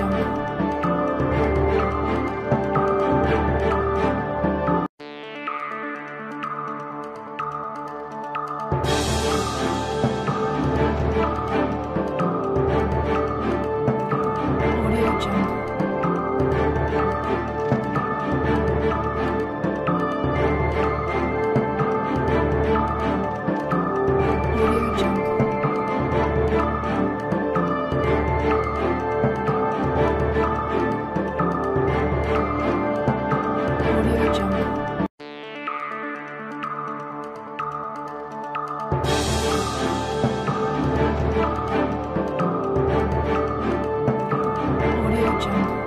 Jump. jungle.